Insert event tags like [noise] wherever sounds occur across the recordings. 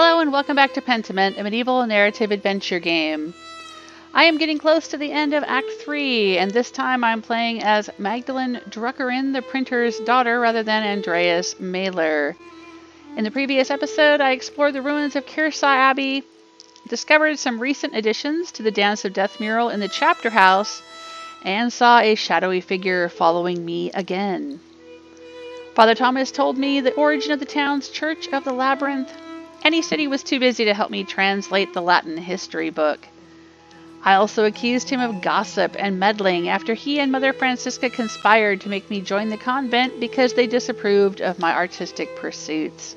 Hello and welcome back to Pentiment, a medieval narrative adventure game. I am getting close to the end of Act 3, and this time I'm playing as Magdalene Druckerin, the printer's daughter, rather than Andreas Maler. In the previous episode, I explored the ruins of Kiersau Abbey, discovered some recent additions to the Dance of Death mural in the chapter house, and saw a shadowy figure following me again. Father Thomas told me the origin of the town's Church of the Labyrinth, and he said he was too busy to help me translate the Latin history book. I also accused him of gossip and meddling after he and Mother Francisca conspired to make me join the convent because they disapproved of my artistic pursuits.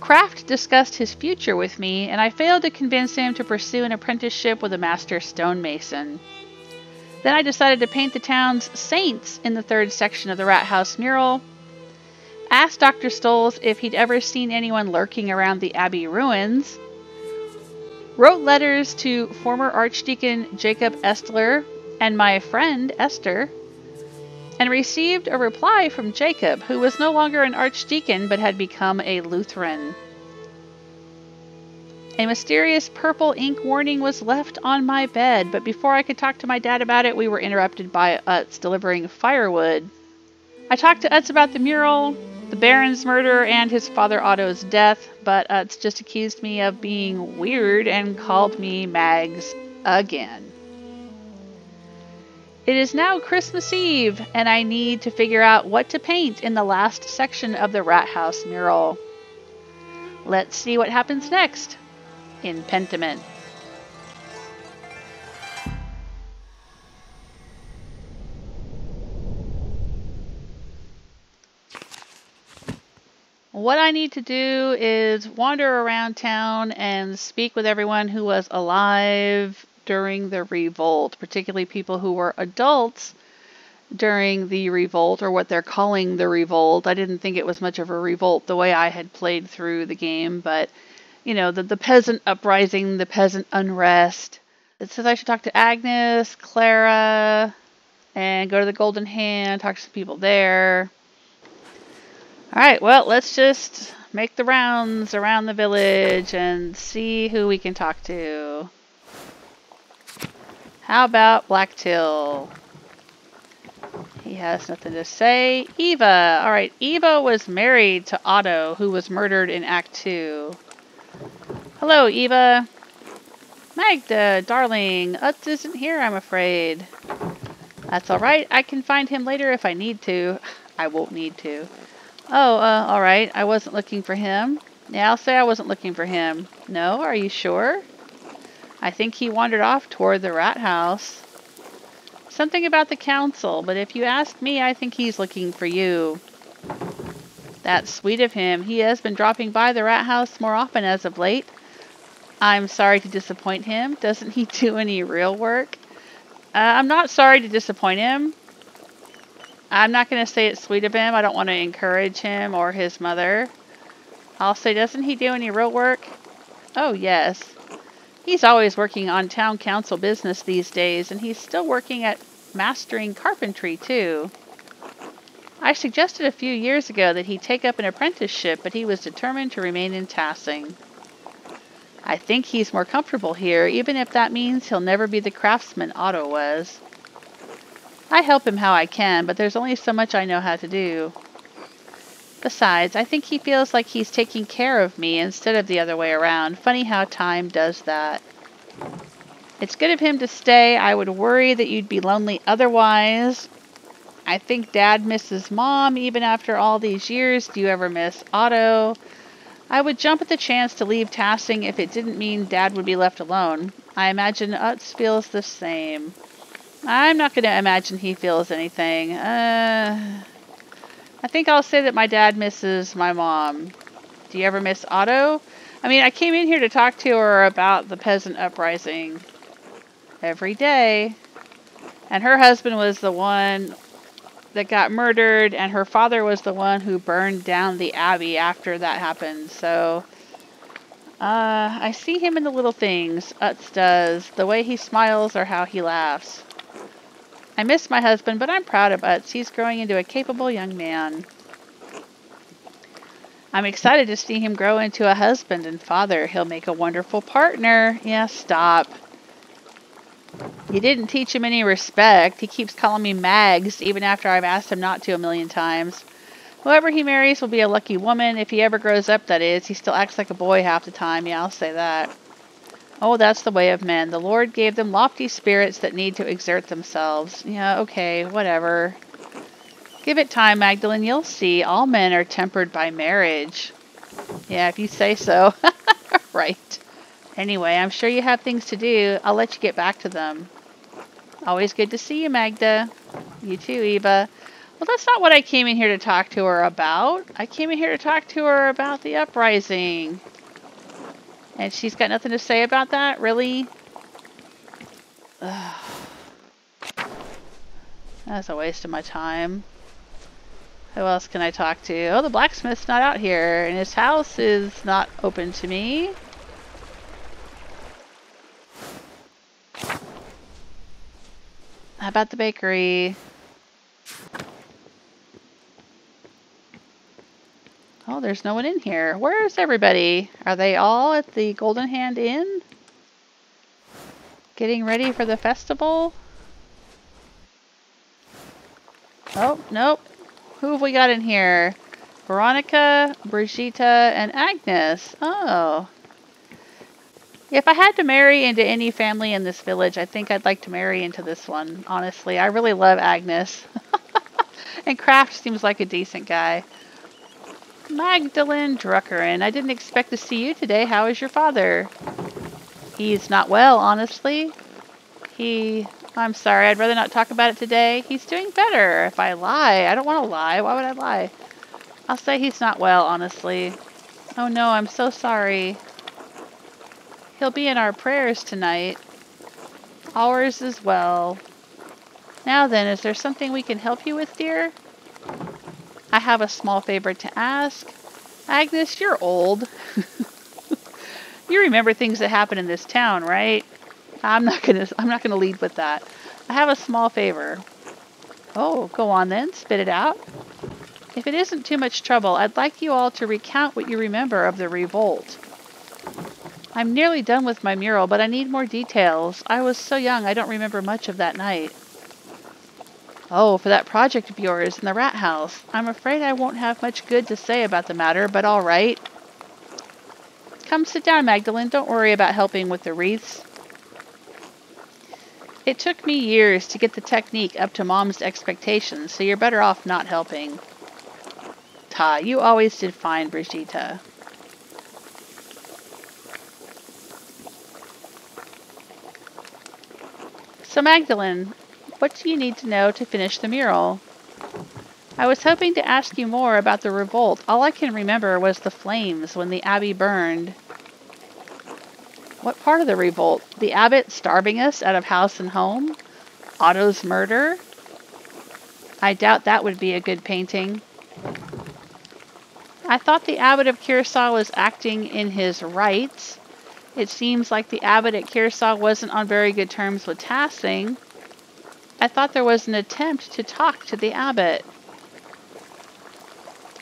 Kraft discussed his future with me, and I failed to convince him to pursue an apprenticeship with a master stonemason. Then I decided to paint the town's saints in the third section of the Rat House mural. Asked Dr. Stolz if he'd ever seen anyone lurking around the Abbey ruins wrote letters to former Archdeacon Jacob Estler and my friend Esther, and received a reply from Jacob, who was no longer an archdeacon but had become a Lutheran. A mysterious purple ink warning was left on my bed, but before I could talk to my dad about it, we were interrupted by Utz delivering firewood. I talked to Utz about the mural, the Baron's murder and his father Otto's death, but uh, Utz just accused me of being weird and called me Mags again. It is now Christmas Eve, and I need to figure out what to paint in the last section of the Rat House mural. Let's see what happens next in Pentiment. What I need to do is wander around town and speak with everyone who was alive during the revolt, particularly people who were adults during the revolt or what they're calling the revolt. I didn't think it was much of a revolt the way I had played through the game, but you know, the, the peasant uprising, the peasant unrest. It says I should talk to Agnes, Clara, and go to the Golden Hand, talk to some people there. Alright, well, let's just make the rounds around the village and see who we can talk to. How about Blacktill? He has nothing to say. Eva. Alright, Eva was married to Otto, who was murdered in Act 2. Hello, Eva. Magda, darling. Utz isn't here, I'm afraid. That's alright. I can find him later if I need to. [laughs] I won't need to. Oh, uh, all right. I wasn't looking for him. Yeah, I'll say I wasn't looking for him. No, are you sure? I think he wandered off toward the rat house. Something about the council, but if you ask me, I think he's looking for you. That's sweet of him. He has been dropping by the rat house more often as of late. I'm sorry to disappoint him. Doesn't he [laughs] do any real work? Uh, I'm not sorry to disappoint him. I'm not going to say it's sweet of him. I don't want to encourage him or his mother. I'll say, doesn't he do any real work? Oh, yes. He's always working on town council business these days, and he's still working at mastering carpentry, too. I suggested a few years ago that he take up an apprenticeship, but he was determined to remain in Tassing. I think he's more comfortable here, even if that means he'll never be the craftsman Otto was. I help him how I can, but there's only so much I know how to do. Besides, I think he feels like he's taking care of me instead of the other way around. Funny how time does that. It's good of him to stay. I would worry that you'd be lonely otherwise. I think Dad misses Mom even after all these years. Do you ever miss Otto? I would jump at the chance to leave Tassing if it didn't mean Dad would be left alone. I imagine Utz feels the same. I'm not going to imagine he feels anything. Uh, I think I'll say that my dad misses my mom. Do you ever miss Otto? I mean, I came in here to talk to her about the peasant uprising every day. And her husband was the one that got murdered, and her father was the one who burned down the abbey after that happened. So, uh, I see him in the little things. Utz does. The way he smiles or how he laughs. I miss my husband, but I'm proud of Utz. He's growing into a capable young man. I'm excited to see him grow into a husband and father. He'll make a wonderful partner. Yeah, stop. You didn't teach him any respect. He keeps calling me Mags, even after I've asked him not to a million times. Whoever he marries will be a lucky woman. If he ever grows up, that is. He still acts like a boy half the time. Yeah, I'll say that. Oh, that's the way of men. The Lord gave them lofty spirits that need to exert themselves. Yeah, okay, whatever. Give it time, Magdalene. You'll see. All men are tempered by marriage. Yeah, if you say so. [laughs] right. Anyway, I'm sure you have things to do. I'll let you get back to them. Always good to see you, Magda. You too, Eva. Well, that's not what I came in here to talk to her about. I came in here to talk to her about the uprising. And she's got nothing to say about that? Really? Ugh. That's a waste of my time. Who else can I talk to? Oh, the blacksmith's not out here, and his house is not open to me. How about the bakery? Oh, there's no one in here. Where's everybody? Are they all at the Golden Hand Inn? Getting ready for the festival? Oh, nope. Who have we got in here? Veronica, Brigitte, and Agnes. Oh. If I had to marry into any family in this village, I think I'd like to marry into this one, honestly. I really love Agnes. [laughs] and Kraft seems like a decent guy. Magdalene Druckerin, I didn't expect to see you today. How is your father? He's not well, honestly. He... I'm sorry, I'd rather not talk about it today. He's doing better. If I lie, I don't want to lie. Why would I lie? I'll say he's not well, honestly. Oh no, I'm so sorry. He'll be in our prayers tonight. Ours as well. Now then, is there something we can help you with, dear? I have a small favor to ask. Agnes, you're old. [laughs] you remember things that happen in this town, right? I'm not gonna I'm not gonna lead with that. I have a small favor. Oh, go on then, spit it out. If it isn't too much trouble, I'd like you all to recount what you remember of the revolt. I'm nearly done with my mural, but I need more details. I was so young I don't remember much of that night. Oh, for that project of yours in the rat house. I'm afraid I won't have much good to say about the matter, but all right. Come sit down, Magdalene. Don't worry about helping with the wreaths. It took me years to get the technique up to Mom's expectations, so you're better off not helping. Ta, you always did fine, Brigitte. So Magdalene, what do you need to know to finish the mural? I was hoping to ask you more about the revolt. All I can remember was the flames when the abbey burned. What part of the revolt? The abbot starving us out of house and home? Otto's murder? I doubt that would be a good painting. I thought the abbot of Kiersau was acting in his rights. It seems like the abbot at Kiersau wasn't on very good terms with Tassing. I thought there was an attempt to talk to the abbot.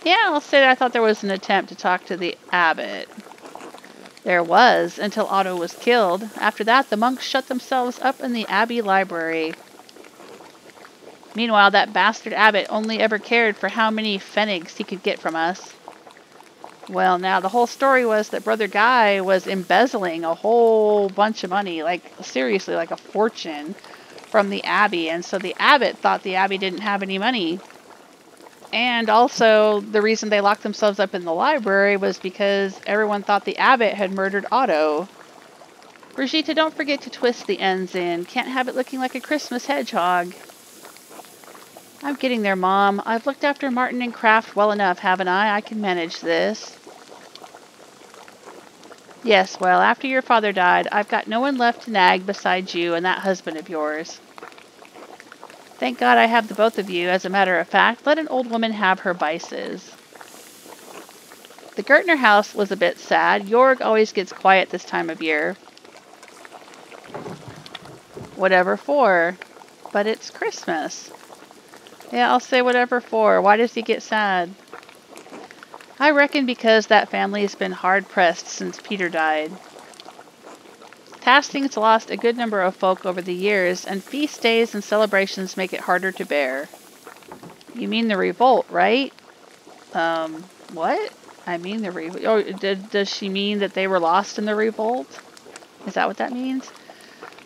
Yeah, I'll say I thought there was an attempt to talk to the abbot. There was, until Otto was killed. After that, the monks shut themselves up in the abbey library. Meanwhile, that bastard abbot only ever cared for how many pfennigs he could get from us. Well, now, the whole story was that Brother Guy was embezzling a whole bunch of money, like, seriously, like a fortune, from the abbey, and so the abbot thought the abbey didn't have any money. And also, the reason they locked themselves up in the library was because everyone thought the abbot had murdered Otto. Brigitte, don't forget to twist the ends in. Can't have it looking like a Christmas hedgehog. I'm getting there, Mom. I've looked after Martin and Kraft well enough, haven't I? I can manage this. Yes, well, after your father died, I've got no one left to nag besides you and that husband of yours. Thank God I have the both of you. As a matter of fact, let an old woman have her vices. The Gertner house was a bit sad. Jorg always gets quiet this time of year. Whatever for. But it's Christmas. Yeah, I'll say whatever for. Why does he get sad? I reckon because that family has been hard pressed since Peter died. Tassing lost a good number of folk over the years, and feast days and celebrations make it harder to bear. You mean the revolt, right? Um, what? I mean the revolt. Oh, did, does she mean that they were lost in the revolt? Is that what that means?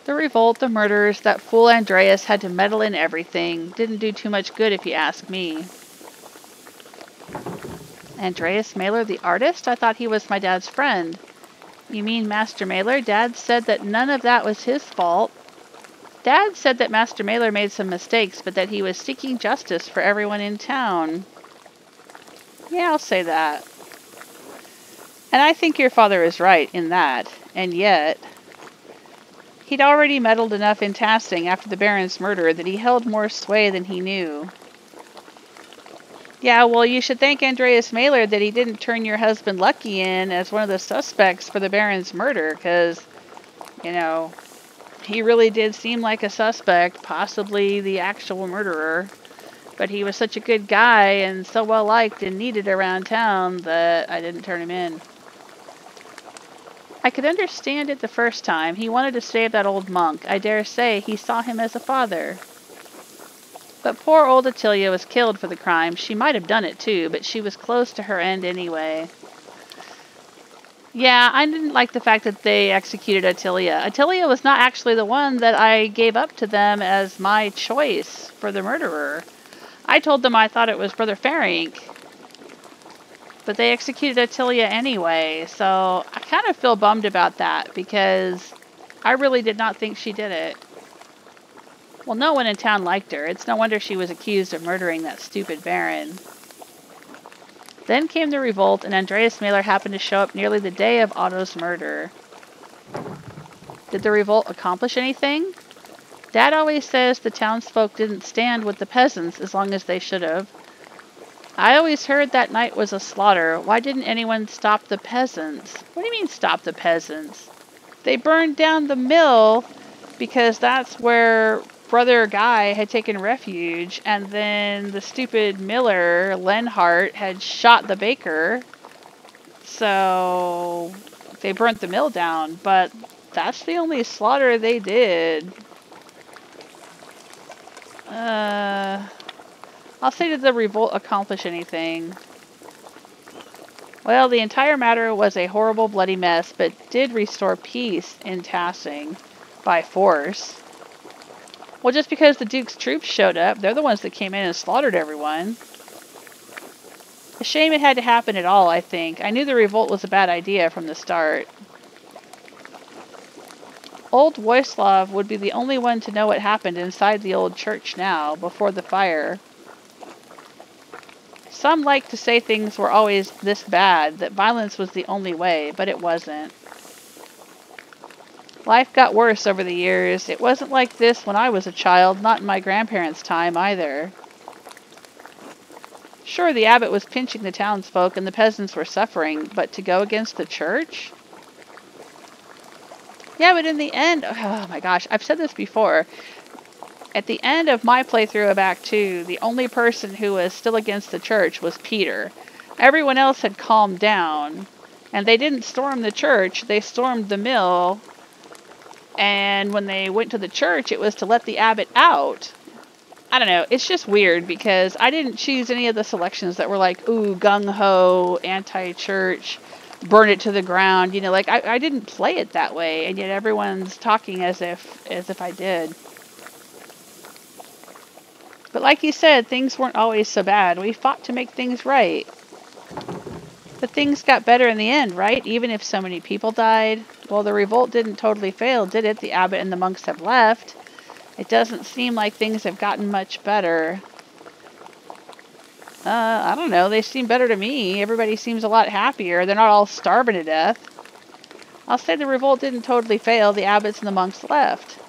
The revolt, the murders, that fool Andreas had to meddle in everything. Didn't do too much good if you ask me. Andreas Maler, the artist? I thought he was my dad's friend. You mean Master Maler? Dad said that none of that was his fault. Dad said that Master Maler made some mistakes, but that he was seeking justice for everyone in town. Yeah, I'll say that. And I think your father is right in that. And yet, He'd already meddled enough in Tassing after the Baron's murder that he held more sway than he knew. Yeah, well, you should thank Andreas Maler that he didn't turn your husband Lucky in as one of the suspects for the Baron's murder, because, you know, he really did seem like a suspect, possibly the actual murderer. But he was such a good guy and so well liked and needed around town that I didn't turn him in. I could understand it the first time. He wanted to save that old monk. I dare say he saw him as a father. But poor old Attilia was killed for the crime. She might have done it too, but she was close to her end anyway. Yeah, I didn't like the fact that they executed Attilia. Attilia was not actually the one that I gave up to them as my choice for the murderer. I told them I thought it was Brother Ferenc, but they executed Attilia anyway, so I kind of feel bummed about that because I really did not think she did it. Well, no one in town liked her. It's no wonder she was accused of murdering that stupid Baron. Then came the revolt, and Andreas Maler happened to show up nearly the day of Otto's murder. Did the revolt accomplish anything? Dad always says the townsfolk didn't stand with the peasants as long as they should have. I always heard that night was a slaughter. Why didn't anyone stop the peasants? What do you mean stop the peasants? They burned down the mill because that's where Brother Guy had taken refuge, and then the stupid miller, Lenhardt, had shot the baker. So they burnt the mill down, but that's the only slaughter they did. Uh, I'll say did the revolt accomplish anything? Well, the entire matter was a horrible bloody mess, but did restore peace in Tassing by force. Well, just because the Duke's troops showed up, they're the ones that came in and slaughtered everyone. A shame it had to happen at all, I think. I knew the revolt was a bad idea from the start. Old Wojslav would be the only one to know what happened inside the old church now, before the fire. Some like to say things were always this bad, that violence was the only way, but it wasn't. Life got worse over the years. It wasn't like this when I was a child, not in my grandparents' time either. Sure, the abbot was pinching the townsfolk and the peasants were suffering, but to go against the church? Yeah, but in the end, [sighs] oh my gosh, I've said this before at the end of my playthrough of Act 2, the only person who was still against the church was Peter. Everyone else had calmed down, and they didn't storm the church, they stormed the mill. And when they went to the church, it was to let the abbot out. I don't know, it's just weird because I didn't choose any of the selections that were like, ooh, gung ho, anti church, burn it to the ground. You know, like I, I didn't play it that way, and yet everyone's talking as if as if I did. But like you said, things weren't always so bad. We fought to make things right. But things got better in the end, right? Even if so many people died. Well, the revolt didn't totally fail, did it? The abbot and the monks have left. It doesn't seem like things have gotten much better. Uh, I don't know. They seem better to me. Everybody seems a lot happier. They're not all starving to death. I'll say the revolt didn't totally fail. The abbots and the monks left.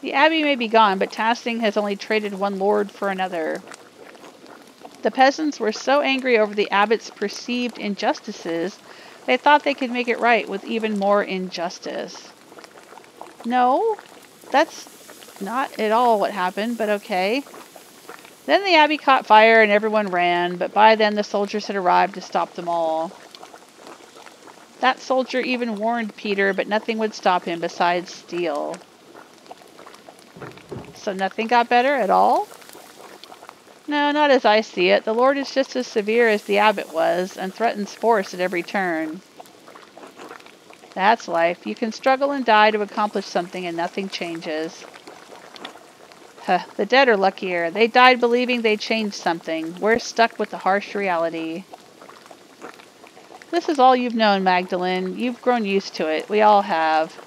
The abbey may be gone, but Tassing has only traded one lord for another. The peasants were so angry over the abbot's perceived injustices, they thought they could make it right with even more injustice. No, that's not at all what happened, but okay. Then the abbey caught fire and everyone ran, but by then the soldiers had arrived to stop them all. That soldier even warned Peter, but nothing would stop him besides steel. So nothing got better at all? No, not as I see it. The Lord is just as severe as the abbot was, and threatens force at every turn. That's life. You can struggle and die to accomplish something and nothing changes. Huh, the dead are luckier. They died believing they changed something. We're stuck with the harsh reality. This is all you've known, Magdalene. You've grown used to it. We all have.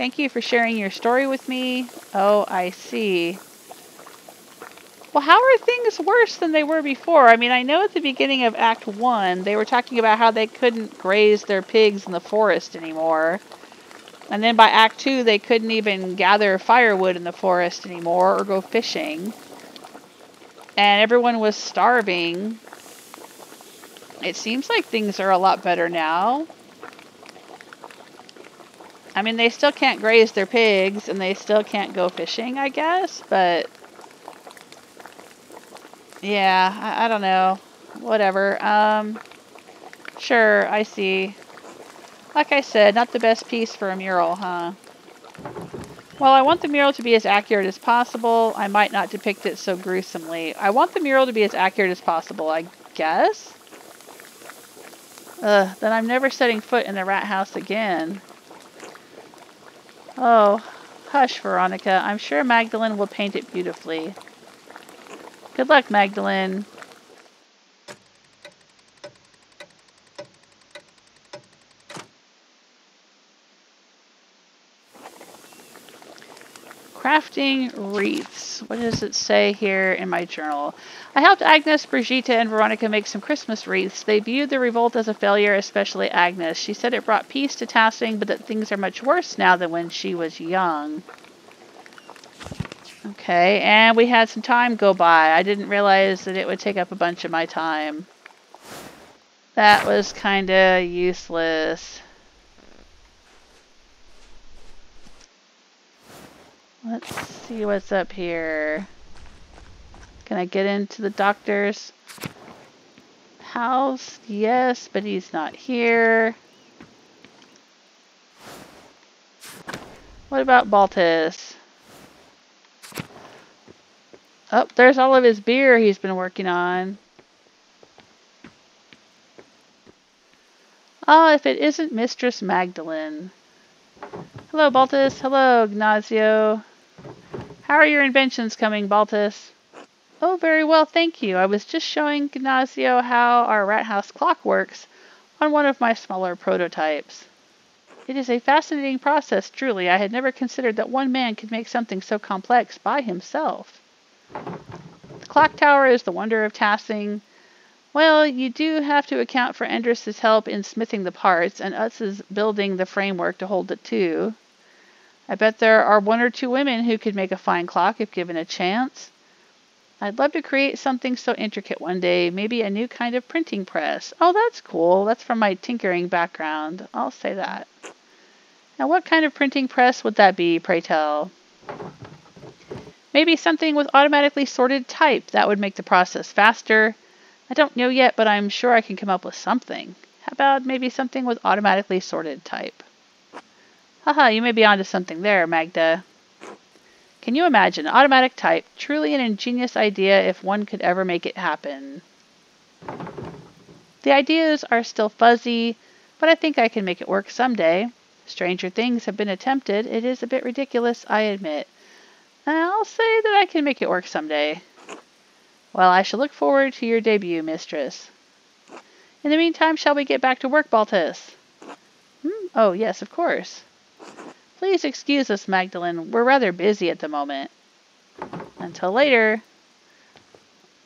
Thank you for sharing your story with me. Oh, I see. Well, how are things worse than they were before? I mean, I know at the beginning of Act 1, they were talking about how they couldn't graze their pigs in the forest anymore. And then by Act 2, they couldn't even gather firewood in the forest anymore or go fishing. And everyone was starving. It seems like things are a lot better now. I mean, they still can't graze their pigs and they still can't go fishing, I guess, but yeah, I, I don't know. Whatever. Um, sure, I see. Like I said, not the best piece for a mural, huh? Well, I want the mural to be as accurate as possible. I might not depict it so gruesomely. I want the mural to be as accurate as possible, I guess? Ugh, then I'm never setting foot in the rat house again. Oh, hush, Veronica. I'm sure Magdalene will paint it beautifully. Good luck, Magdalene. Crafting wreaths. What does it say here in my journal? I helped Agnes, Brigitte, and Veronica make some Christmas wreaths. They viewed the revolt as a failure, especially Agnes. She said it brought peace to Tassing, but that things are much worse now than when she was young. Okay, and we had some time go by. I didn't realize that it would take up a bunch of my time. That was kind of useless. Let's see what's up here. Can I get into the doctor's house? Yes, but he's not here. What about Baltus? Oh, there's all of his beer he's been working on. Ah, oh, if it isn't Mistress Magdalene. Hello, Baltus. Hello, Ignazio. How are your inventions coming, Baltus? Oh, very well, thank you. I was just showing Ignazio how our rat house clock works on one of my smaller prototypes. It is a fascinating process, truly. I had never considered that one man could make something so complex by himself. The clock tower is the wonder of Tassing. Well, you do have to account for Endris's help in smithing the parts, and Utz's building the framework to hold it too. I bet there are one or two women who could make a fine clock if given a chance. I'd love to create something so intricate one day, maybe a new kind of printing press. Oh, that's cool. That's from my tinkering background. I'll say that. Now, what kind of printing press would that be, pray tell? Maybe something with automatically sorted type. That would make the process faster. I don't know yet, but I'm sure I can come up with something. How about maybe something with automatically sorted type? Haha, you may be onto something there, Magda. Can you imagine? Automatic type. Truly an ingenious idea if one could ever make it happen. The ideas are still fuzzy, but I think I can make it work someday. Stranger things have been attempted. It is a bit ridiculous, I admit. I'll say that I can make it work someday. Well, I shall look forward to your debut, mistress. In the meantime, shall we get back to work, Baltus? Hmm? Oh, yes, of course. Please excuse us, Magdalene. We're rather busy at the moment. Until later.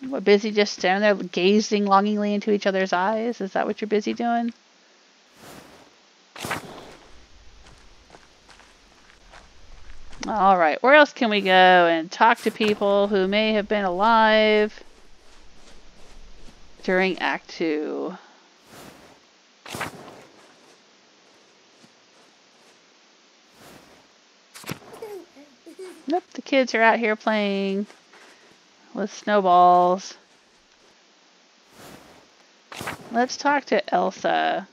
We're busy just standing there gazing longingly into each other's eyes? Is that what you're busy doing? Alright, where else can we go and talk to people who may have been alive during Act 2? Nope, the kids are out here playing with snowballs. Let's talk to Elsa.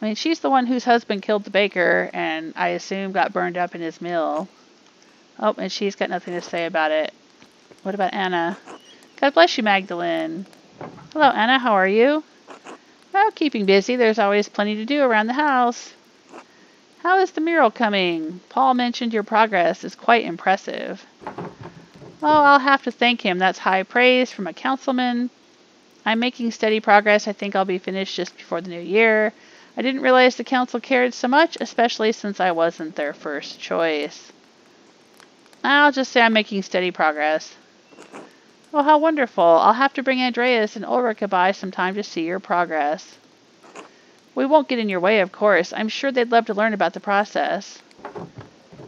I mean, she's the one whose husband killed the baker and I assume got burned up in his mill. Oh, and she's got nothing to say about it. What about Anna? God bless you, Magdalene. Hello, Anna. How are you? Oh, keeping busy. There's always plenty to do around the house. How is the mural coming? Paul mentioned your progress is quite impressive. Oh, I'll have to thank him. That's high praise from a councilman. I'm making steady progress. I think I'll be finished just before the new year. I didn't realize the council cared so much, especially since I wasn't their first choice. I'll just say I'm making steady progress. Oh, how wonderful. I'll have to bring Andreas and Ulrika by sometime to see your progress. We won't get in your way, of course. I'm sure they'd love to learn about the process.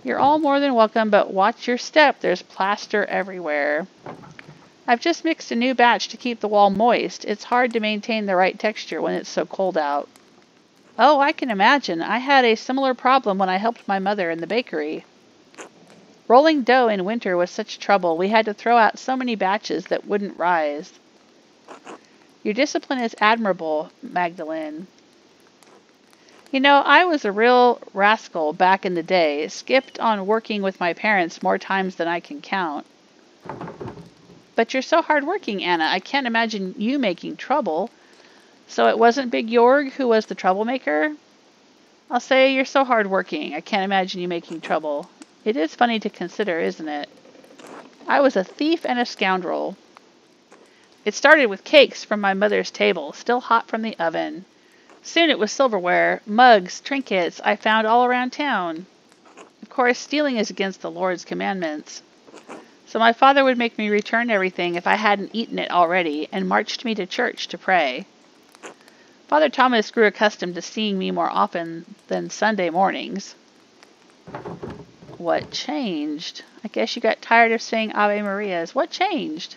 You're all more than welcome, but watch your step. There's plaster everywhere. I've just mixed a new batch to keep the wall moist. It's hard to maintain the right texture when it's so cold out. Oh, I can imagine. I had a similar problem when I helped my mother in the bakery. Rolling dough in winter was such trouble. We had to throw out so many batches that wouldn't rise. Your discipline is admirable, Magdalene. You know, I was a real rascal back in the day, skipped on working with my parents more times than I can count. But you're so hardworking, Anna. I can't imagine you making trouble. So it wasn't Big Jorg who was the troublemaker? I'll say you're so hardworking. I can't imagine you making trouble. It is funny to consider, isn't it? I was a thief and a scoundrel. It started with cakes from my mother's table, still hot from the oven. Soon it was silverware, mugs, trinkets I found all around town. Of course, stealing is against the Lord's commandments. So my father would make me return everything if I hadn't eaten it already, and marched me to church to pray. Father Thomas grew accustomed to seeing me more often than Sunday mornings. What changed? I guess you got tired of saying Ave Marias. What changed?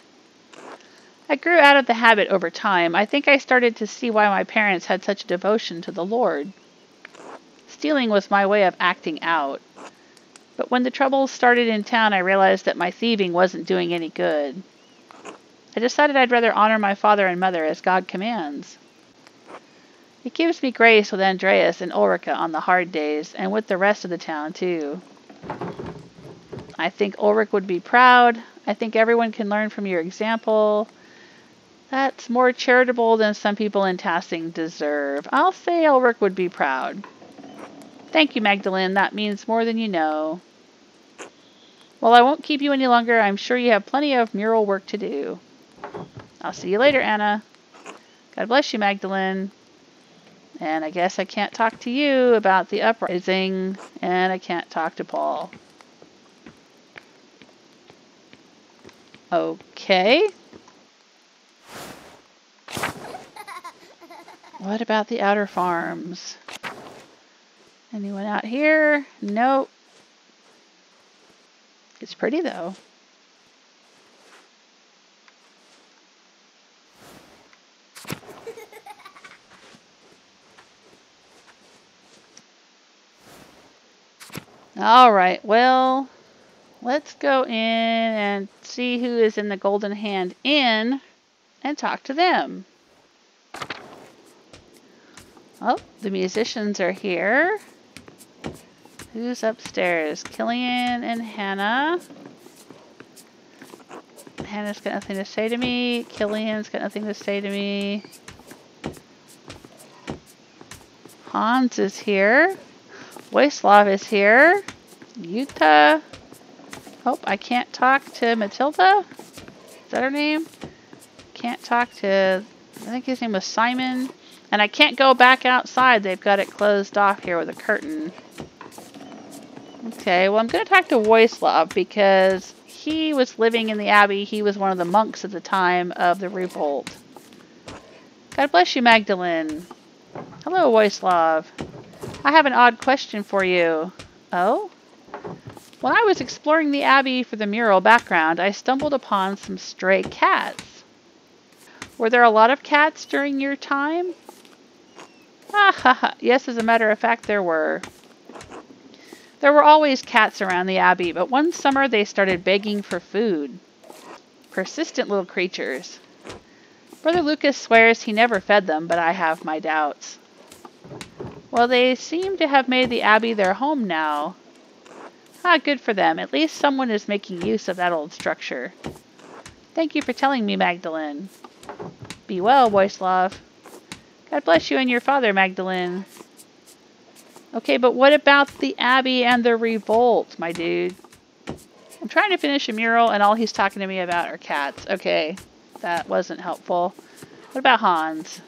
I grew out of the habit over time. I think I started to see why my parents had such a devotion to the Lord. Stealing was my way of acting out. But when the troubles started in town, I realized that my thieving wasn't doing any good. I decided I'd rather honor my father and mother as God commands. It gives me grace with Andreas and Ulrica on the hard days, and with the rest of the town, too. I think Ulrich would be proud. I think everyone can learn from your example. That's more charitable than some people in Tassing deserve. I'll say Ulrich would be proud. Thank you, Magdalene. That means more than you know. Well, I won't keep you any longer. I'm sure you have plenty of mural work to do. I'll see you later, Anna. God bless you, Magdalene. And I guess I can't talk to you about the uprising, and I can't talk to Paul. Okay. What about the outer farms? Anyone out here? Nope. It's pretty though. All right, well, let's go in and see who is in the Golden Hand Inn and talk to them. Oh, the musicians are here. Who's upstairs? Killian and Hannah. Hannah's got nothing to say to me. Killian's got nothing to say to me. Hans is here. Wojslav is here. Yuta. Oh, I can't talk to Matilda. Is that her name? Can't talk to, I think his name was Simon. And I can't go back outside. They've got it closed off here with a curtain. Okay, well, I'm going to talk to Wojslav because he was living in the Abbey. He was one of the monks at the time of the revolt. God bless you, Magdalene. Hello, Wojslav. I have an odd question for you. Oh? When I was exploring the Abbey for the mural background, I stumbled upon some stray cats. Were there a lot of cats during your time? Ah ha ha. Yes, as a matter of fact, there were. There were always cats around the abbey, but one summer they started begging for food. Persistent little creatures. Brother Lucas swears he never fed them, but I have my doubts. Well, they seem to have made the abbey their home now. Ah, good for them. At least someone is making use of that old structure. Thank you for telling me, Magdalene. Be well, Wojslav. God bless you and your father, Magdalene. Okay, but what about the Abbey and the revolt, my dude? I'm trying to finish a mural and all he's talking to me about are cats. Okay, that wasn't helpful. What about Hans?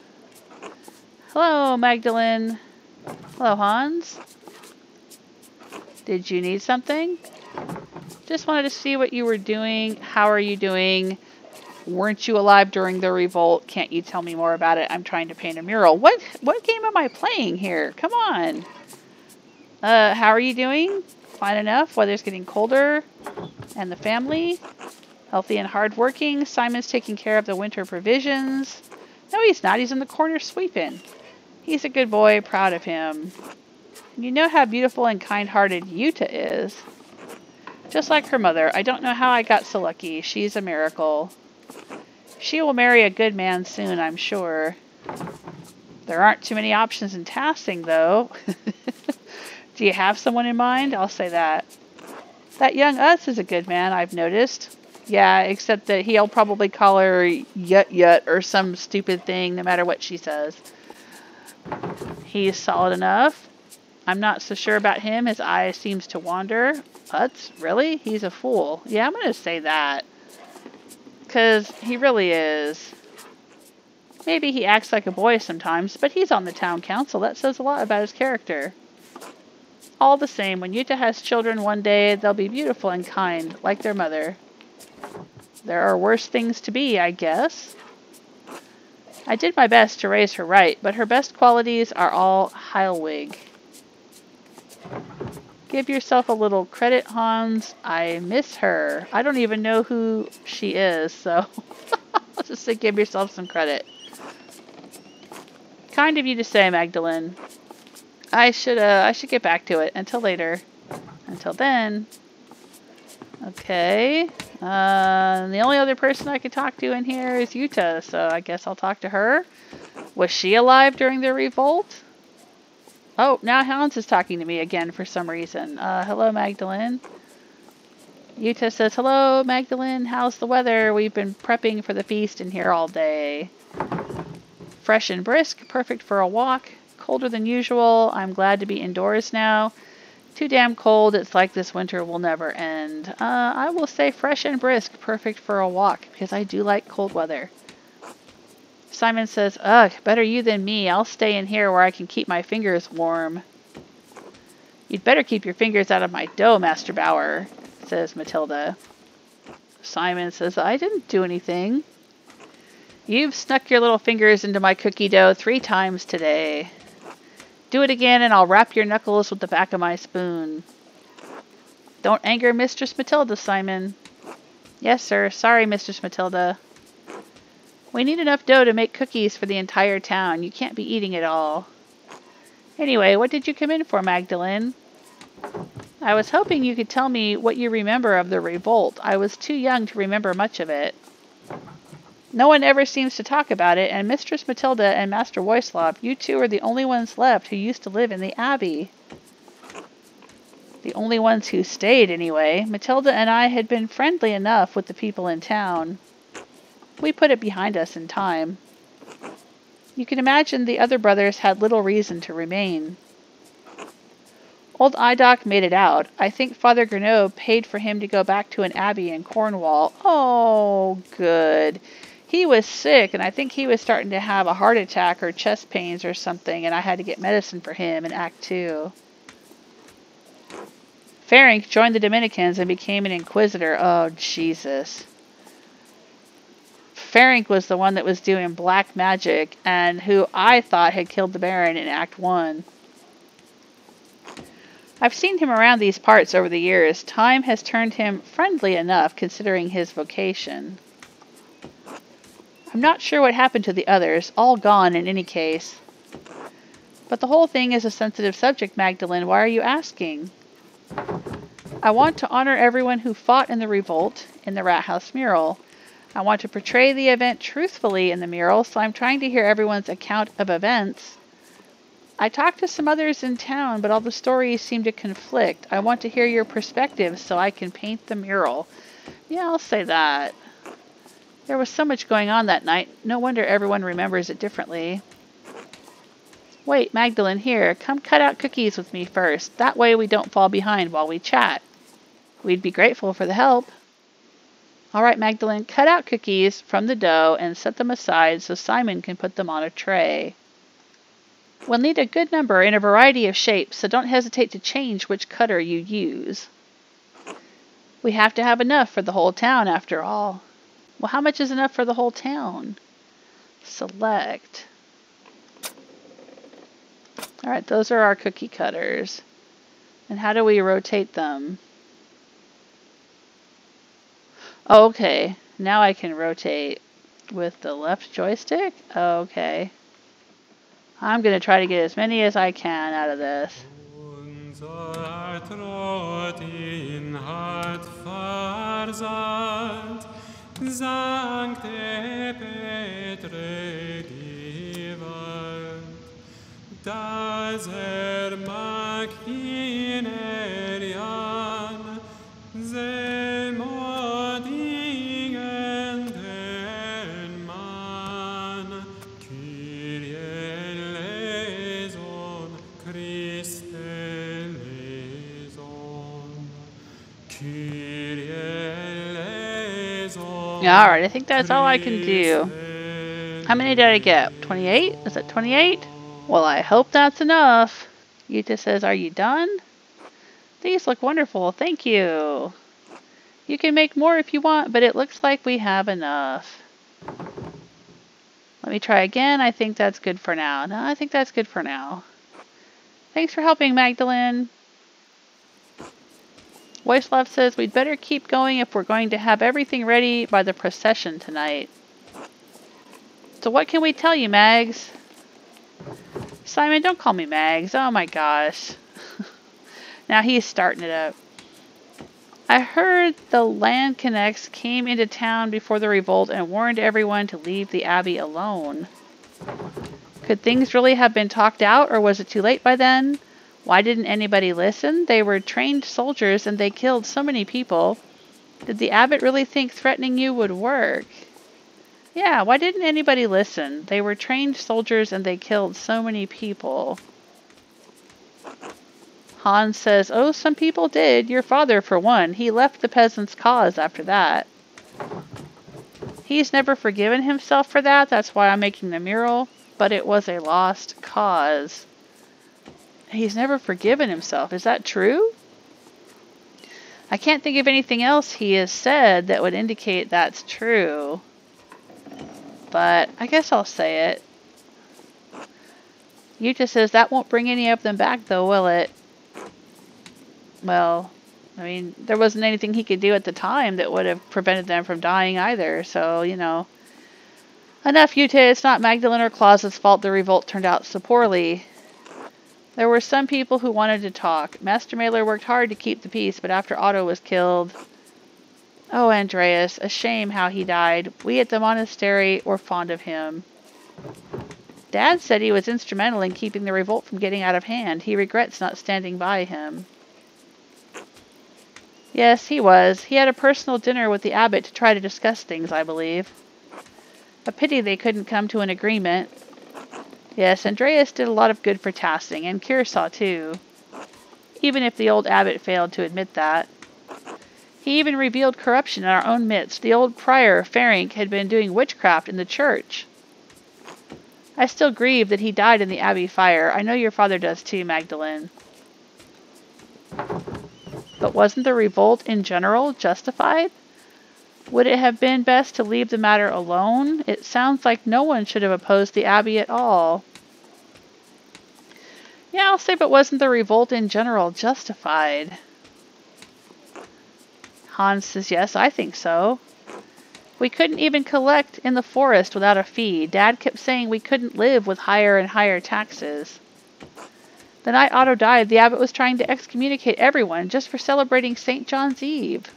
Hello, Magdalene. Hello, Hans. Did you need something? Just wanted to see what you were doing. How are you doing? Weren't you alive during the revolt? Can't you tell me more about it? I'm trying to paint a mural. What what game am I playing here? Come on. Uh, how are you doing? Fine enough. Weather's getting colder. And the family? Healthy and hardworking. Simon's taking care of the winter provisions. No, he's not. He's in the corner sweeping. He's a good boy. Proud of him. You know how beautiful and kind-hearted Yuta is. Just like her mother. I don't know how I got so lucky. She's a miracle. She will marry a good man soon, I'm sure. There aren't too many options in Tassing, though. [laughs] Do you have someone in mind? I'll say that. That young Utz is a good man, I've noticed. Yeah, except that he'll probably call her yut yut or some stupid thing no matter what she says. He's solid enough. I'm not so sure about him. His eye seems to wander. Putz? Really? He's a fool. Yeah, I'm going to say that. Because he really is. Maybe he acts like a boy sometimes, but he's on the town council. That says a lot about his character. All the same, when Yuta has children one day, they'll be beautiful and kind, like their mother. There are worse things to be, I guess. I did my best to raise her right, but her best qualities are all Heilwig. Give yourself a little credit, Hans. I miss her. I don't even know who she is, so [laughs] just to give yourself some credit. Kind of you to say, Magdalene. I should uh I should get back to it. Until later. Until then. Okay. Uh, the only other person I could talk to in here is Yuta, so I guess I'll talk to her. Was she alive during the revolt? Oh, now Hans is talking to me again for some reason. Uh, hello, Magdalene. Yuta says, Hello, Magdalene. How's the weather? We've been prepping for the feast in here all day. Fresh and brisk, perfect for a walk. Colder than usual. I'm glad to be indoors now. Too damn cold. It's like this winter will never end. Uh, I will say fresh and brisk, perfect for a walk, because I do like cold weather. Simon says, Ugh, better you than me. I'll stay in here where I can keep my fingers warm. You'd better keep your fingers out of my dough, Master Bauer, says Matilda. Simon says, I didn't do anything. You've snuck your little fingers into my cookie dough three times today. Do it again and I'll wrap your knuckles with the back of my spoon. Don't anger Mistress Matilda, Simon. Yes, sir. Sorry, Mistress Matilda. We need enough dough to make cookies for the entire town. You can't be eating it all. Anyway, what did you come in for, Magdalene? I was hoping you could tell me what you remember of the revolt. I was too young to remember much of it. No one ever seems to talk about it, and Mistress Matilda and Master Wojslav, you two are the only ones left who used to live in the Abbey. The only ones who stayed, anyway. Matilda and I had been friendly enough with the people in town. We put it behind us in time. You can imagine the other brothers had little reason to remain. Old Idoc made it out. I think Father Grenoble paid for him to go back to an abbey in Cornwall. Oh, good. He was sick, and I think he was starting to have a heart attack or chest pains or something, and I had to get medicine for him in Act 2. Ferenc joined the Dominicans and became an inquisitor. Oh, Jesus. Ferenc was the one that was doing black magic and who I thought had killed the Baron in Act 1. I've seen him around these parts over the years. Time has turned him friendly enough considering his vocation. I'm not sure what happened to the others, all gone in any case. But the whole thing is a sensitive subject, Magdalene. Why are you asking? I want to honor everyone who fought in the revolt in the Rat House mural. I want to portray the event truthfully in the mural, so I'm trying to hear everyone's account of events. I talked to some others in town, but all the stories seem to conflict. I want to hear your perspective so I can paint the mural. Yeah, I'll say that. There was so much going on that night. No wonder everyone remembers it differently. Wait, Magdalene, here. Come cut out cookies with me first. That way we don't fall behind while we chat. We'd be grateful for the help. All right, Magdalene, cut out cookies from the dough and set them aside so Simon can put them on a tray. We'll need a good number in a variety of shapes, so don't hesitate to change which cutter you use. We have to have enough for the whole town, after all. Well, how much is enough for the whole town? Select. All right, those are our cookie cutters. And how do we rotate them? Okay, now I can rotate with the left joystick? Okay. I'm going to try to get as many as I can out of this. Alright, I think that's all I can do. How many did I get? 28? Is it 28? Well, I hope that's enough. Yuta says, are you done? These look wonderful. Thank you. You can make more if you want, but it looks like we have enough. Let me try again. I think that's good for now. No, I think that's good for now. Thanks for helping, Magdalene. Voicelove says we'd better keep going if we're going to have everything ready by the procession tonight. So what can we tell you, Mags? Simon, don't call me Mags. Oh my gosh. [laughs] now he's starting it up. I heard the Landsknechts came into town before the revolt and warned everyone to leave the abbey alone. Could things really have been talked out, or was it too late by then? Why didn't anybody listen? They were trained soldiers and they killed so many people. Did the abbot really think threatening you would work? Yeah, why didn't anybody listen? They were trained soldiers and they killed so many people. Hans says, Oh, some people did. Your father, for one. He left the peasants' cause after that. He's never forgiven himself for that. That's why I'm making the mural. But it was a lost cause. He's never forgiven himself. Is that true? I can't think of anything else he has said that would indicate that's true. But I guess I'll say it. Yuta says that won't bring any of them back though, will it? Well, I mean, there wasn't anything he could do at the time that would have prevented them from dying either, so, you know. Enough, Yuta. It's not Magdalene or Claus's fault the revolt turned out so poorly. There were some people who wanted to talk. Master Maler worked hard to keep the peace, but after Otto was killed... Oh, Andreas, a shame how he died. We at the monastery were fond of him. Dad said he was instrumental in keeping the revolt from getting out of hand. He regrets not standing by him. Yes, he was. He had a personal dinner with the abbot to try to discuss things, I believe. A pity they couldn't come to an agreement. Yes, Andreas did a lot of good for Tassing, and Kiersau too. Even if the old abbot failed to admit that. He even revealed corruption in our own midst. The old prior, Ferenc, had been doing witchcraft in the church. I still grieve that he died in the abbey fire. I know your father does too, Magdalene. But wasn't the revolt in general justified? Would it have been best to leave the matter alone? It sounds like no one should have opposed the Abbey at all. Yeah, I'll say, but wasn't the revolt in general justified? Hans says, yes, I think so. We couldn't even collect in the forest without a fee. Dad kept saying we couldn't live with higher and higher taxes. The night Otto died, the abbot was trying to excommunicate everyone just for celebrating St. John's Eve.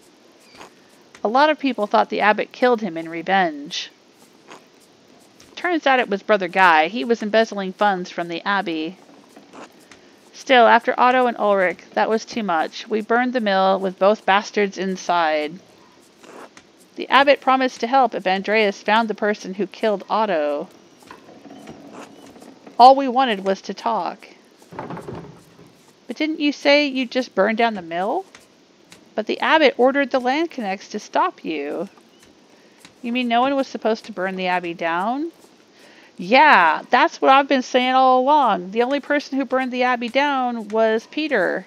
A lot of people thought the abbot killed him in revenge. Turns out it was Brother Guy. He was embezzling funds from the abbey. Still, after Otto and Ulrich, that was too much. We burned the mill with both bastards inside. The abbot promised to help if Andreas found the person who killed Otto. All we wanted was to talk. But didn't you say you just burned down the mill? But the abbot ordered the Landsknechts to stop you. You mean no one was supposed to burn the abbey down? Yeah, that's what I've been saying all along. The only person who burned the abbey down was Peter.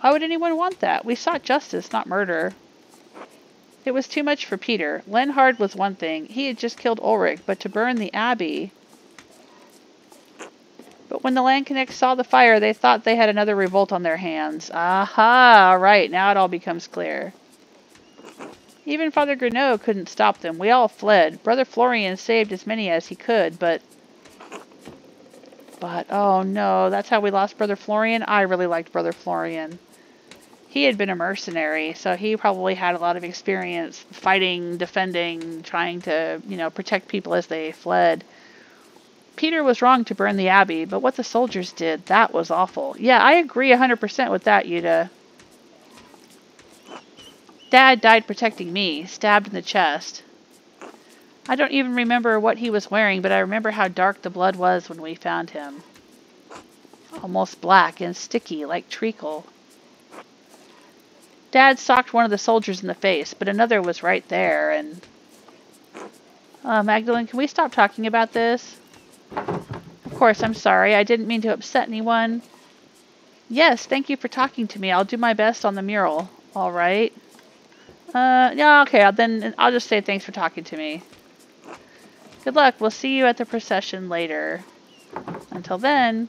Why would anyone want that? We sought justice, not murder. It was too much for Peter. Lenhardt was one thing. He had just killed Ulrich, but to burn the abbey... But when the Landsknechts saw the fire, they thought they had another revolt on their hands. Aha! Right, now it all becomes clear. Even Father Gernot couldn't stop them. We all fled. Brother Florian saved as many as he could, but... But, oh no, that's how we lost Brother Florian? I really liked Brother Florian. He had been a mercenary, so he probably had a lot of experience fighting, defending, trying to, you know, protect people as they fled. Peter was wrong to burn the abbey, but what the soldiers did, that was awful. Yeah, I agree 100% with that, Yuta. Dad died protecting me, stabbed in the chest. I don't even remember what he was wearing, but I remember how dark the blood was when we found him. Almost black and sticky, like treacle. Dad socked one of the soldiers in the face, but another was right there, and... Uh, Magdalene, can we stop talking about this? Course, I'm sorry. I didn't mean to upset anyone. Yes, thank you for talking to me. I'll do my best on the mural. All right. Uh, yeah, okay, then I'll just say thanks for talking to me. Good luck. We'll see you at the procession later. Until then...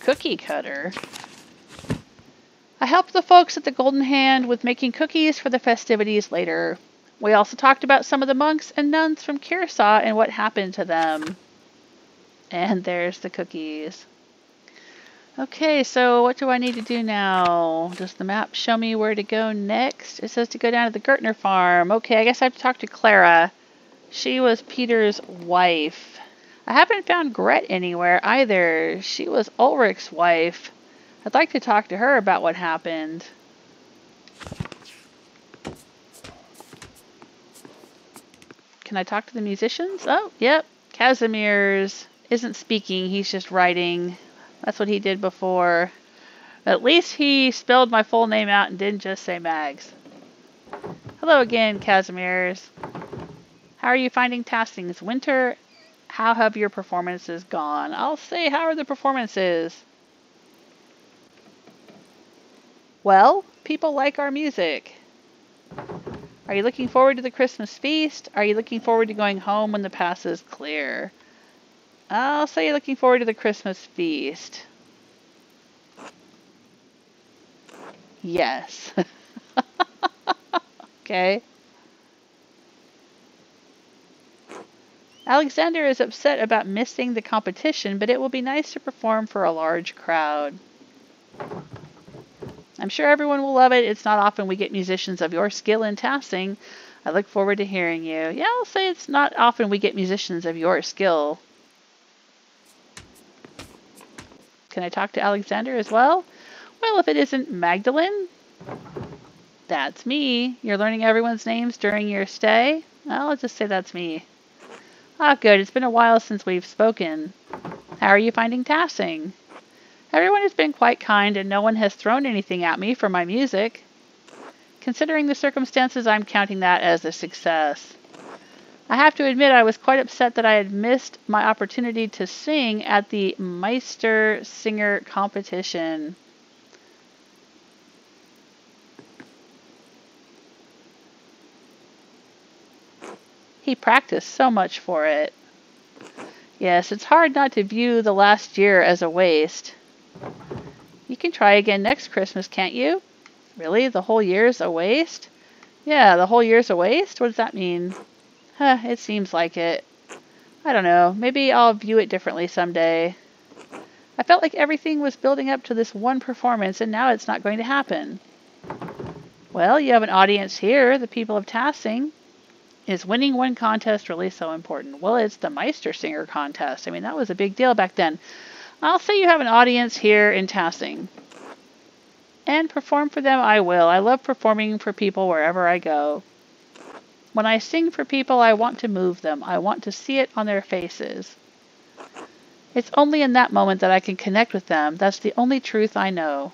Cookie cutter. I helped the folks at the Golden Hand with making cookies for the festivities later. We also talked about some of the monks and nuns from Kiersau and what happened to them. And there's the cookies. Okay, so what do I need to do now? Does the map show me where to go next? It says to go down to the Gertner farm. Okay, I guess I have to talk to Clara. She was Peter's wife. I haven't found Gret anywhere either. She was Ulrich's wife. I'd like to talk to her about what happened. Can I talk to the musicians? Oh, yep. Casimir's isn't speaking, he's just writing. That's what he did before. At least he spelled my full name out and didn't just say Mags. Hello again, Casimirs. How are you finding Tassing? Winter, how have your performances gone? I'll say, how are the performances? Well, people like our music. Are you looking forward to the Christmas feast? Are you looking forward to going home when the pass is clear? I'll say you're looking forward to the Christmas feast. Yes. [laughs] okay. Alexander is upset about missing the competition, but it will be nice to perform for a large crowd. I'm sure everyone will love it. It's not often we get musicians of your skill in Tassing. I look forward to hearing you. Yeah, I'll say it's not often we get musicians of your skill. Can I talk to Alexander as well? Well, if it isn't Magdalene, that's me. You're learning everyone's names during your stay? Well, I'll just say that's me. Ah, good. It's been a while since we've spoken. How are you finding Tassing? Everyone has been quite kind and no one has thrown anything at me for my music. Considering the circumstances, I'm counting that as a success. I have to admit I was quite upset that I had missed my opportunity to sing at the Meistersinger competition. He practiced so much for it. Yes, it's hard not to view the last year as a waste. You can try again next Christmas, can't you? Really? The whole year's a waste? Yeah, the whole year's a waste? What does that mean? Huh, it seems like it. I don't know. Maybe I'll view it differently someday. I felt like everything was building up to this one performance, and now it's not going to happen. Well, you have an audience here, the people of Tassing. Is winning one contest really so important? Well, it's the Meistersinger contest. I mean, that was a big deal back then. I'll say you have an audience here in Tassing. And perform for them I will. I love performing for people wherever I go. When I sing for people, I want to move them. I want to see it on their faces. It's only in that moment that I can connect with them. That's the only truth I know.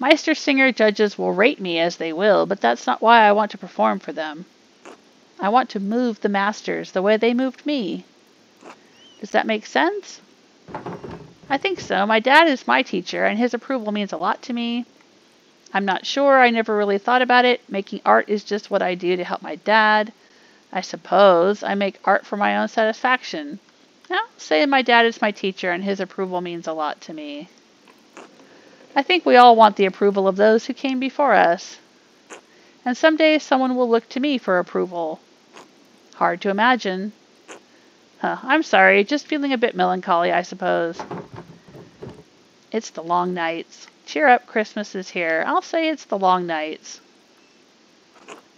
Meistersinger judges will rate me as they will, but that's not why I want to perform for them. I want to move the masters the way they moved me. Does that make sense? I think so. My dad is my teacher, and his approval means a lot to me. I'm not sure. I never really thought about it. Making art is just what I do to help my dad. I suppose I make art for my own satisfaction. Now, say my dad is my teacher and his approval means a lot to me. I think we all want the approval of those who came before us. And someday someone will look to me for approval. Hard to imagine. Huh, I'm sorry, just feeling a bit melancholy, I suppose. It's the long nights. Cheer up, Christmas is here. I'll say it's the long nights.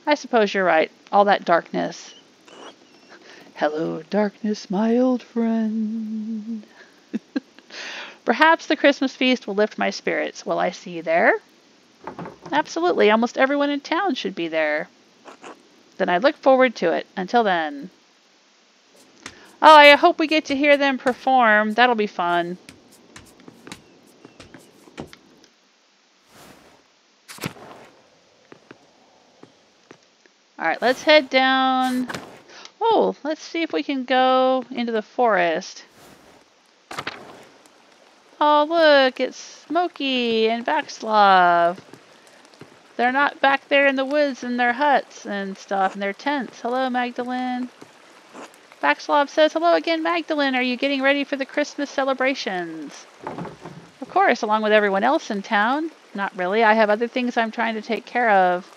I suppose you're right. All that darkness. Hello, darkness, my old friend. [laughs] Perhaps the Christmas feast will lift my spirits. Will I see you there? Absolutely. Almost everyone in town should be there. Then I look forward to it. Until then. Oh, I hope we get to hear them perform. That'll be fun. Alright, let's head down. Oh, let's see if we can go into the forest. Oh, look, it's Smokey and Wojslav. They're not back there in the woods in their huts and stuff, in their tents. Hello, Magdalene. Wojslav says, Hello again, Magdalene. Are you getting ready for the Christmas celebrations? Of course, along with everyone else in town. Not really. I have other things I'm trying to take care of.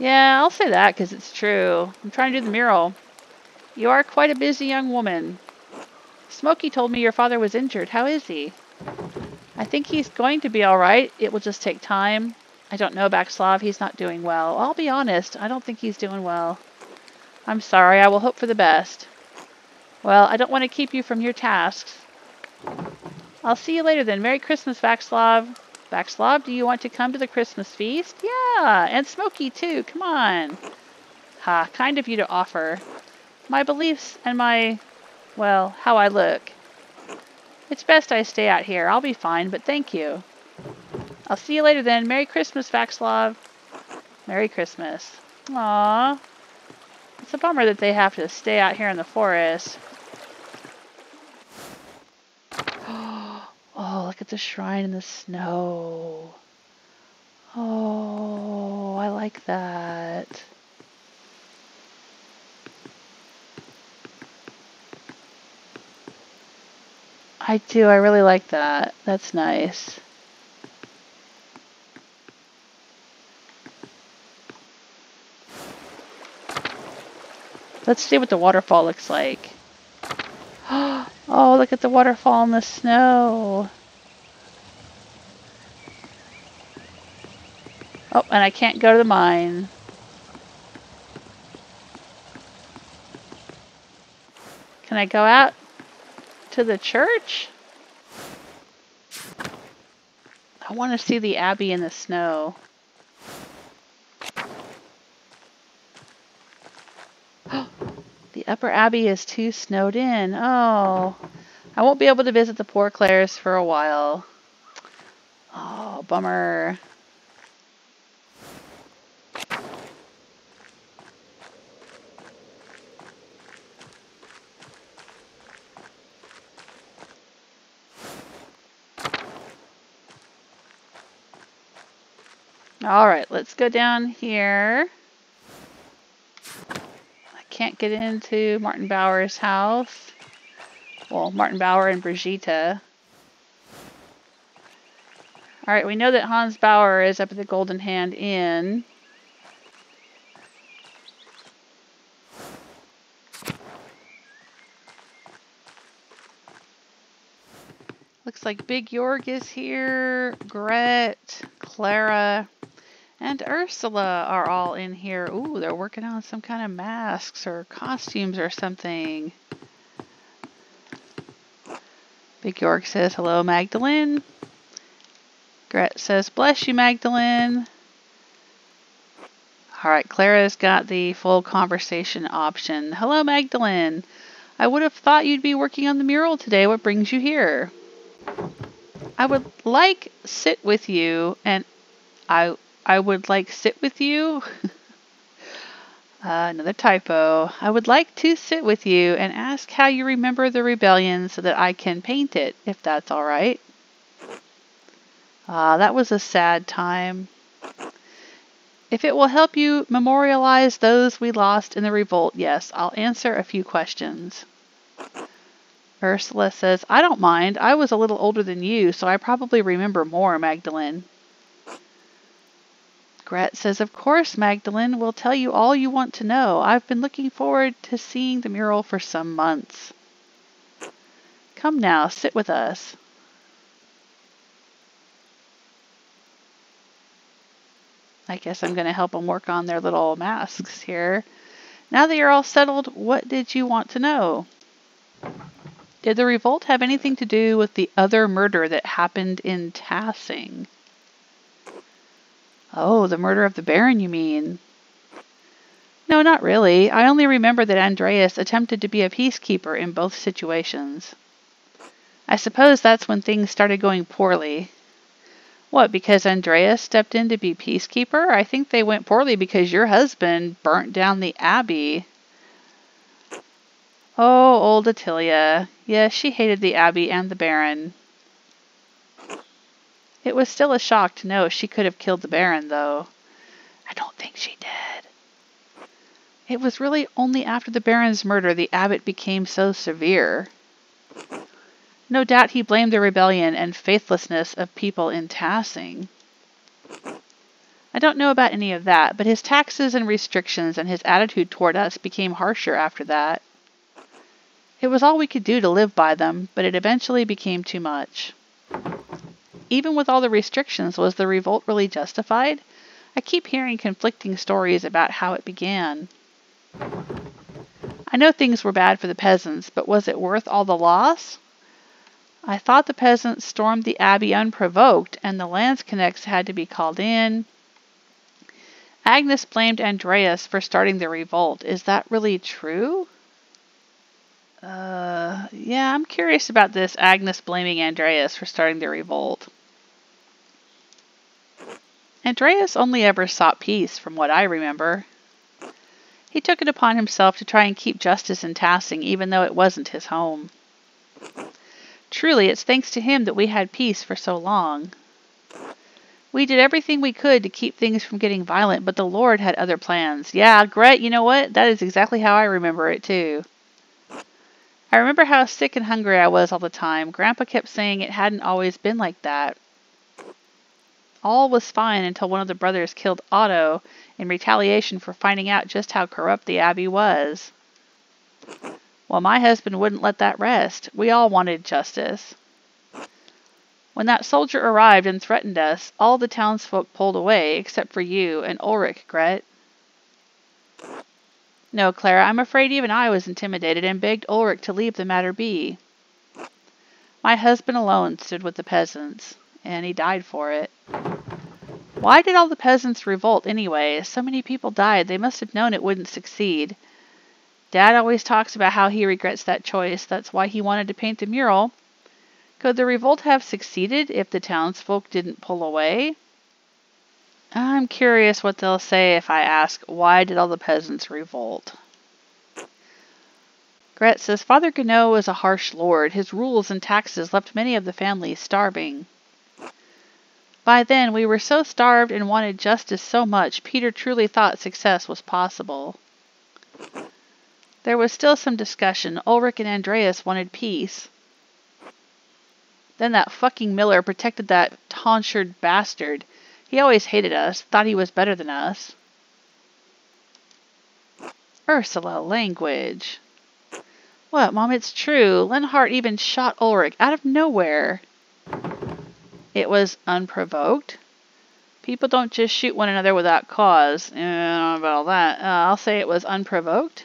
Yeah, I'll say that because it's true. I'm trying to do the mural. You are quite a busy young woman. Smokey told me your father was injured. How is he? I think he's going to be all right. It will just take time. I don't know Wojslav. He's not doing well. I'll be honest. I don't think he's doing well. I'm sorry. I will hope for the best. Well, I don't want to keep you from your tasks. I'll see you later then. Merry Christmas, Wojslav. Wojslav, do you want to come to the Christmas feast? Yeah, and Smokey too. Come on. Ha, kind of you to offer. My beliefs and my, well, how I look. It's best I stay out here. I'll be fine, but thank you. I'll see you later then. Merry Christmas, Wojslav. Merry Christmas. Aww. It's a bummer that they have to stay out here in the forest. Oh, look at the shrine in the snow. Oh, I like that. I do, I really like that. That's nice. Let's see what the waterfall looks like. Oh, look at the waterfall in the snow. Oh, and I can't go to the mine. Can I go out to the church? I want to see the abbey in the snow. Upper abbey is too snowed in. Oh, I won't be able to visit the poor Clares for a while. Oh, bummer. All right, let's go down here can't get into Martin Bauer's house. Well, Martin Bauer and Brigitte. Alright, we know that Hans Bauer is up at the Golden Hand Inn. Looks like Big Jorg is here, Gret, Clara and Ursula are all in here. Ooh, they're working on some kind of masks or costumes or something. Big Jorg says, hello, Magdalene. Gret says, bless you, Magdalene. All right, Clara's got the full conversation option. Hello, Magdalene. I would have thought you'd be working on the mural today. What brings you here? I would like sit with you and I I would like sit with you. [laughs] uh, another typo. I would like to sit with you and ask how you remember the rebellion so that I can paint it, if that's all right. Ah, uh, that was a sad time. If it will help you memorialize those we lost in the revolt, yes, I'll answer a few questions. Ursula says, I don't mind. I was a little older than you, so I probably remember more, Magdalene. Gret says, Of course, Magdalene. We'll tell you all you want to know. I've been looking forward to seeing the mural for some months. Come now, sit with us. I guess I'm going to help them work on their little masks here. Now that you're all settled, what did you want to know? Did the revolt have anything to do with the other murder that happened in Tassing? Oh, the murder of the Baron, you mean? No, not really. I only remember that Andreas attempted to be a peacekeeper in both situations. I suppose that's when things started going poorly. What, because Andreas stepped in to be peacekeeper? I think they went poorly because your husband burnt down the abbey. Oh, old Attilia. Yes, she hated the Abbey and the Baron. It was still a shock to know she could have killed the Baron, though. I don't think she did. It was really only after the Baron's murder the abbot became so severe. No doubt he blamed the rebellion and faithlessness of people in Tassing. I don't know about any of that, but his taxes and restrictions and his attitude toward us became harsher after that. It was all we could do to live by them, but it eventually became too much. Even with all the restrictions, was the revolt really justified? I keep hearing conflicting stories about how it began. I know things were bad for the peasants, but was it worth all the loss? I thought the peasants stormed the abbey unprovoked, and the landsknechts had to be called in. Agnes blamed Andreas for starting the revolt. Is that really true? Uh, yeah, I'm curious about this Agnes blaming Andreas for starting the revolt. Andreas only ever sought peace, from what I remember. He took it upon himself to try and keep justice in Tassing, even though it wasn't his home. Truly, it's thanks to him that we had peace for so long. We did everything we could to keep things from getting violent, but the Lord had other plans. Yeah, Gret, you know what? That is exactly how I remember it, too. I remember how sick and hungry I was all the time. Grandpa kept saying it hadn't always been like that. All was fine until one of the brothers killed Otto in retaliation for finding out just how corrupt the Abbey was. Well, my husband wouldn't let that rest. We all wanted justice. When that soldier arrived and threatened us, all the townsfolk pulled away, except for you and Ulrich, Gret. No, Clara, I'm afraid even I was intimidated and begged Ulrich to leave the matter be. My husband alone stood with the peasants, and he died for it. Why did all the peasants revolt anyway? So many people died, they must have known it wouldn't succeed. Dad always talks about how he regrets that choice. That's why he wanted to paint the mural. Could the revolt have succeeded if the townsfolk didn't pull away? I'm curious what they'll say if I ask, why did all the peasants revolt? Gret says, Father Gernot was a harsh lord. His rules and taxes left many of the families starving. By then, we were so starved and wanted justice so much, Peter truly thought success was possible. There was still some discussion. Ulrich and Andreas wanted peace. Then that fucking Miller protected that tonsured bastard. He always hated us, thought he was better than us. Ursula, language. What, Mom, it's true. Lenhardt even shot Ulrich out of nowhere. It was unprovoked. People don't just shoot one another without cause. I don't know about all that. Uh, I'll say it was unprovoked.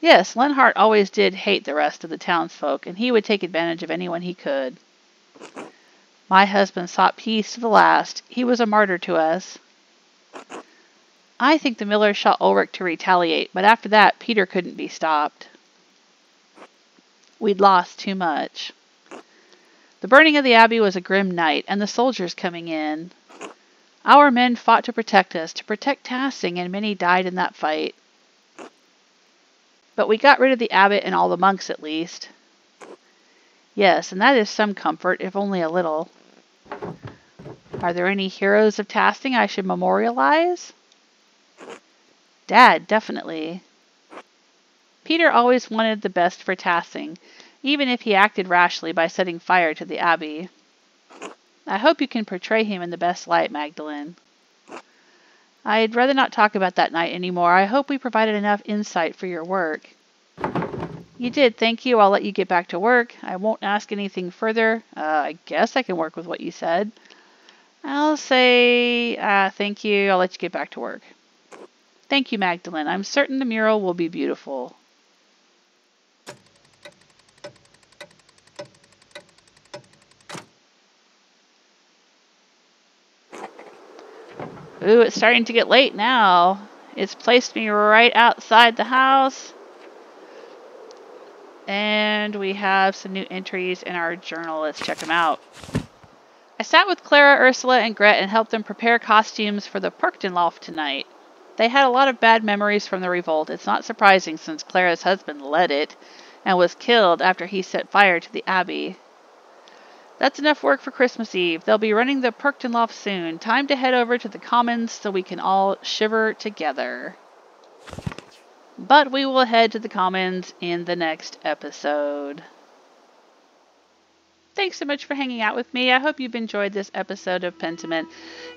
Yes, Lenhardt always did hate the rest of the townsfolk, and he would take advantage of anyone he could. My husband sought peace to the last. He was a martyr to us. I think the miller shot Ulrich to retaliate, but after that, Peter couldn't be stopped. We'd lost too much. The burning of the abbey was a grim night, and the soldiers coming in. Our men fought to protect us, to protect Tassing, and many died in that fight. But we got rid of the abbot and all the monks at least. Yes, and that is some comfort, if only a little. Are there any heroes of Tassing I should memorialize? Dad, definitely. Peter always wanted the best for Tassing, even if he acted rashly by setting fire to the abbey. I hope you can portray him in the best light, Magdalene. I'd rather not talk about that night anymore. I hope we provided enough insight for your work. You did, thank you. I'll let you get back to work. I won't ask anything further. Uh, I guess I can work with what you said. I'll say uh, thank you. I'll let you get back to work. Thank you, Magdalene. I'm certain the mural will be beautiful. Ooh, it's starting to get late now. It's placed me right outside the house. And we have some new entries in our journal. Let's check them out. I sat with Clara, Ursula, and Gret and helped them prepare costumes for the Perchtenlauf tonight. They had a lot of bad memories from the revolt. It's not surprising since Clara's husband led it and was killed after he set fire to the abbey. That's enough work for Christmas Eve. They'll be running the Perchtenlauf soon. Time to head over to the Commons so we can all shiver together. But we will head to the Commons in the next episode. Thanks so much for hanging out with me. I hope you've enjoyed this episode of Pentiment.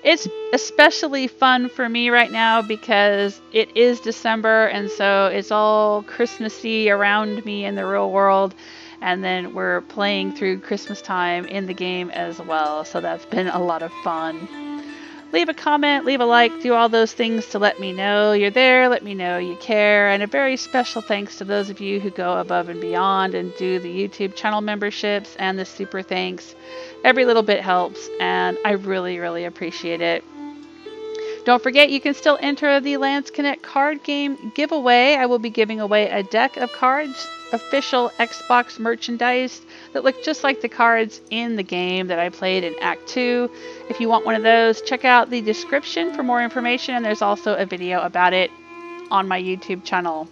It's especially fun for me right now because it is December and so it's all Christmassy around me in the real world and then we're playing through Christmas time in the game as well. So that's been a lot of fun. Leave a comment, leave a like, do all those things to let me know you're there, let me know you care, and a very special thanks to those of you who go above and beyond and do the YouTube channel memberships and the super thanks. Every little bit helps, and I really, really appreciate it. Don't forget, you can still enter the Lansquenet card game giveaway. I will be giving away a deck of cards official Xbox merchandise that look just like the cards in the game that I played in Act 2. If you want one of those, check out the description for more information, and there's also a video about it on my YouTube channel.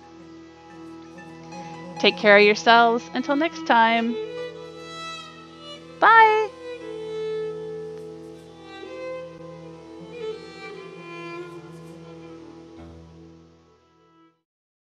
Take care of yourselves. Until next time. Bye!